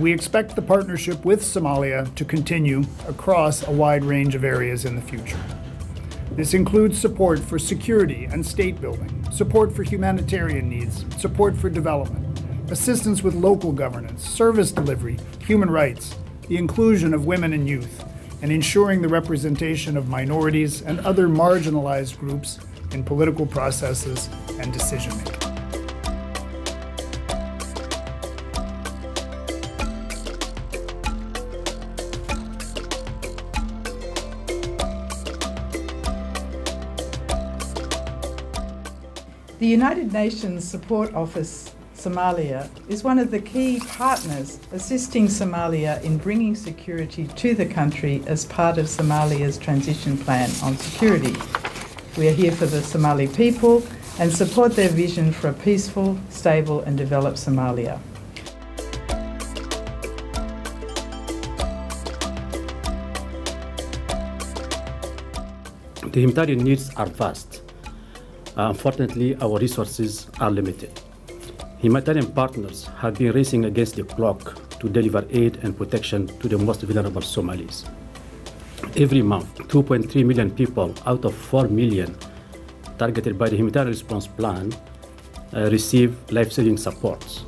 We expect the partnership with Somalia to continue across a wide range of areas in the future. This includes support for security and state building, support for humanitarian needs, support for development, assistance with local governance, service delivery, human rights, the inclusion of women and youth, and ensuring the representation of minorities and other marginalized groups in political processes and decision making. The United Nations Support Office Somalia is one of the key partners assisting Somalia in bringing security to the country as part of Somalia's transition plan on security. We are here for the Somali people and support their vision for a peaceful, stable, and developed Somalia. The humanitarian needs are vast. Unfortunately, our resources are limited. Humanitarian partners have been racing against the clock to deliver aid and protection to the most vulnerable Somalis. Every month, 2.3 million people out of 4 million targeted by the humanitarian response plan uh, receive life-saving supports.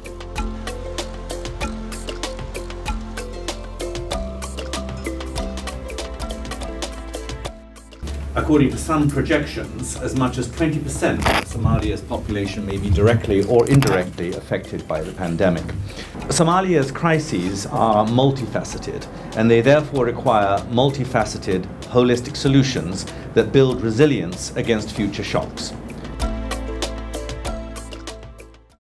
According to some projections, as much as 20% of Somalia's population may be directly or indirectly affected by the pandemic. Somalia's crises are multifaceted, and they therefore require multifaceted, holistic solutions that build resilience against future shocks.